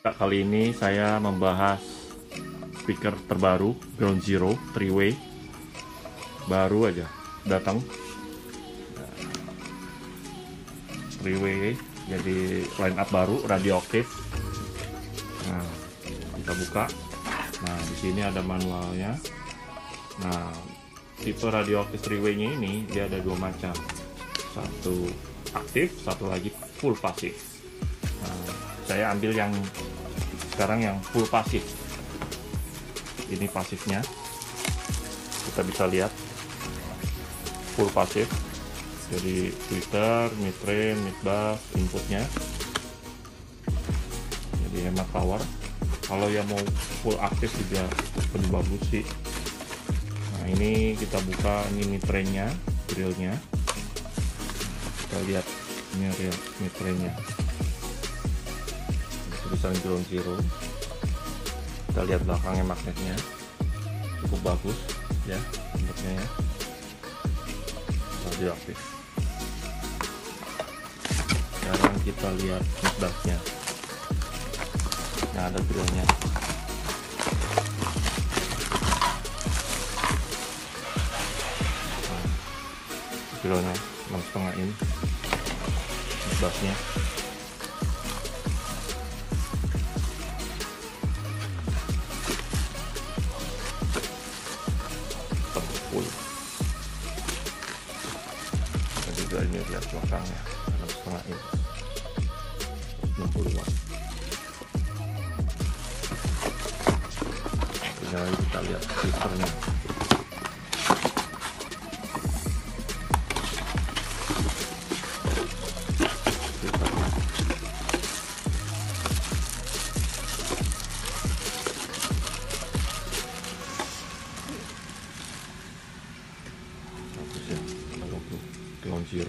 Kali ini saya membahas speaker terbaru Ground Zero 3 Way baru aja datang. 3 Way jadi line up baru radioaktif nah kita buka. Nah di sini ada manualnya. Nah tipe radioaktif 3 Way nya ini dia ada dua macam. Satu aktif satu lagi full pasif. Nah, saya ambil yang sekarang yang full pasif. Ini pasifnya. Kita bisa lihat. Full pasif. Jadi tweeter, midrange, midbass inputnya. Jadi hemat power. Kalau yang mau full aktif juga lebih bagus sih. Nah ini kita buka ini nya grillnya kita lihat ini real midrange nya tulisan ground zero. Kita lihat belakangnya magnetnya. Cukup bagus ya bentuknya ya. Radioaktif sekarang kita lihat misbahnya nah ada grillnya nah, enam setengah in misbahnya juga ini lihat belakangnya. Enam setengah in 60 watt tinggal kita lihat filternya bagus ya